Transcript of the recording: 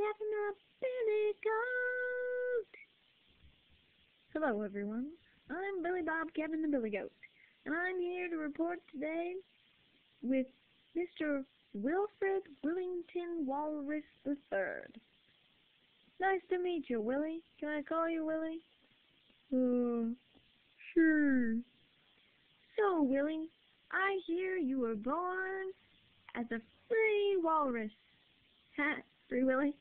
Governor Billy Goat. Hello, everyone. I'm Billy Bob Kevin the Billy Goat, and I'm here to report today with Mr. Wilfred Willington Walrus III. Nice to meet you, Willie. Can I call you Willie? Uh, sure. So, Willie, I hear you were born as a free walrus. Ha, free Willie?